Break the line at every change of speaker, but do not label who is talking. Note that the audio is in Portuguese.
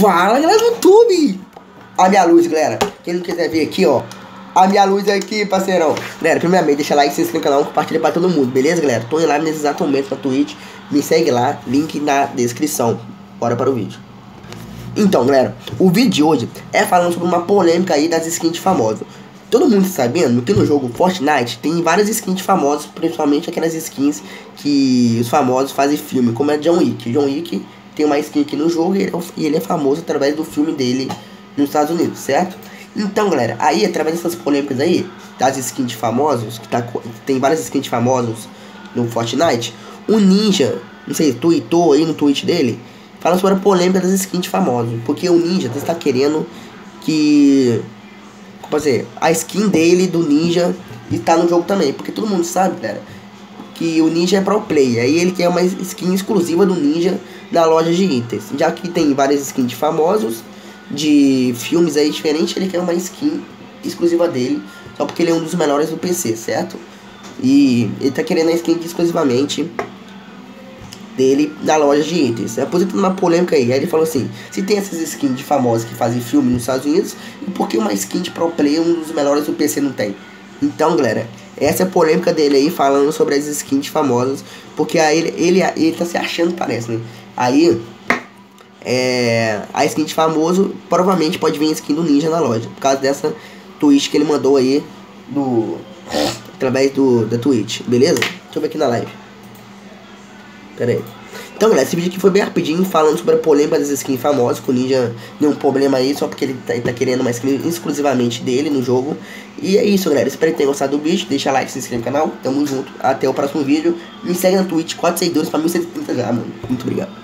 Fala, galera do YouTube! A minha luz, galera. Quem não quiser ver aqui, ó. A minha luz aqui, parceirão. Galera, primeiramente, deixa like, se inscreve no canal, compartilha pra todo mundo, beleza, galera? Tô lá nesse exato momento na Twitch. Me segue lá, link na descrição. Bora para o vídeo. Então, galera, o vídeo de hoje é falando sobre uma polêmica aí das skins famosas. Todo mundo sabendo que no jogo Fortnite tem várias skins famosas, principalmente aquelas skins que os famosos fazem filme, como é John Wick. John Wick tem uma skin aqui no jogo e ele, é, é famoso através do filme dele nos Estados Unidos, certo? Então, galera, aí através dessas polêmicas aí, das skins famosos, que tá, tem várias skins famosos no Fortnite, o Ninja, não sei, tweetou aí no tweet dele, fala sobre a polêmica das skins famosas, porque o Ninja está querendo que, como dizer, a skin dele, do Ninja, está no jogo também, porque todo mundo sabe, galera, que o Ninja é pro player, aí ele quer uma skin exclusiva do Ninja na loja de itens. Já que tem várias skins de famosos, de filmes aí diferentes, ele quer uma skin exclusiva dele, só porque ele é um dos melhores do PC, certo? E ele tá querendo a skin exclusivamente dele na loja de itens. Aposentando uma polêmica aí. Aí ele falou assim: se tem essas skins de famosos que fazem filme nos Estados Unidos, e por que uma skin de pro player, um dos melhores do PC, não tem? Então, galera, essa é a polêmica dele aí, falando sobre as skins famosas, porque aí ele, ele, ele tá se achando, parece, né? Aí, é, a skin de famoso provavelmente pode vir a skin do Ninja na loja, por causa dessa twist que ele mandou aí do através do da Twitch, beleza? Deixa eu ver aqui na live. Pera aí. Então, galera, esse vídeo aqui foi bem rapidinho, falando sobre a polêmica das skins famosas, com o Ninja nenhum problema aí, só porque ele tá, ele tá, querendo uma skin exclusivamente dele no jogo. E é isso, galera. Espero que tenham gostado do vídeo. Deixa like, se inscreve no canal. Tamo junto. Até o próximo vídeo. Me segue na Twitch, 4 seguidores pra 1130 já, mano. Muito obrigado.